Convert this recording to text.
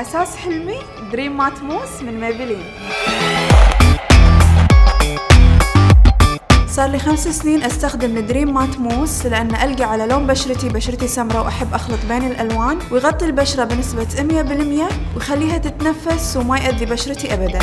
أساس حلمي Dream Matte Mousse من Maybelline صار لي خمس سنين أستخدم Dream Matte Mousse لأن ألقى على لون بشرتي بشرتي سمراء وأحب أخلط بين الألوان ويغطي البشرة بنسبة 100% ويخليها تتنفس وما يأذي بشرتي أبدا.